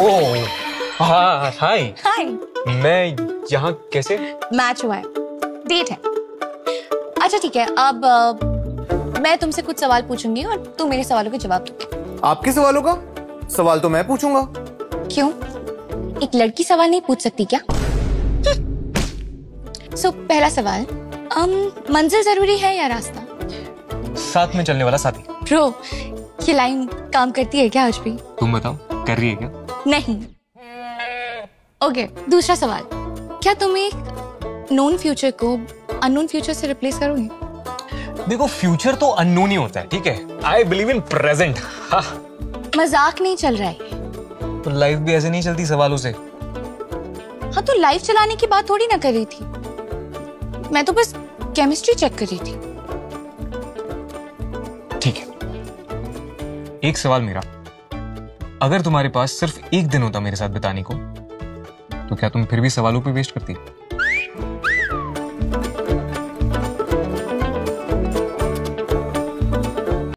ओ हाँ हाय हाय मैं यहाँ कैसे? मैच हुआ है। डेट है। अच्छा ठीक है अब अ, मैं तुमसे कुछ सवाल पूछूँगी और तुम मेरे सवालों के जवाब दोगे। आपके सवालों का? सवाल तो मैं पूछूँगा। क्यों? एक लड़की सवाल नहीं पूछ सकती क्या? सो पहला सवाल um, मंजिल ज़रूरी है या रास्ता? साथ में चलने वाला साथी। ब्रो ये लाइन काम करती है क्या आज भी? तुम बताओ कर रही है क्या? नहीं। ओके दूसरा सवाल। क्या तुम एक नोन फ्यूचर को अननोन फ्यूचर से रिप्लेस करोगे? देखो फ्यूचर तो अननोन ही होता है ठीक है? आई बिलीव इन प्रेजेंट मज़ाक नहीं चल रहा है। तो लाइफ भी ऐसे नहीं चलती सवालों से? हाँ तो लाइफ चलाने की बात थोड़ी ना कर रही थी। मैं तो बस केमिस्ट्री चेक कर रही थी। ठीक है। एक सवाल मेरा। अगर तुम्हारे पास सिर्फ़ एक दिन होता मेरे साथ बिताने को तो क्या तुम फिर भी सवालों पे वेस्ट करती?